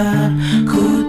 Cool.